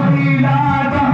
മയിലാട്ടം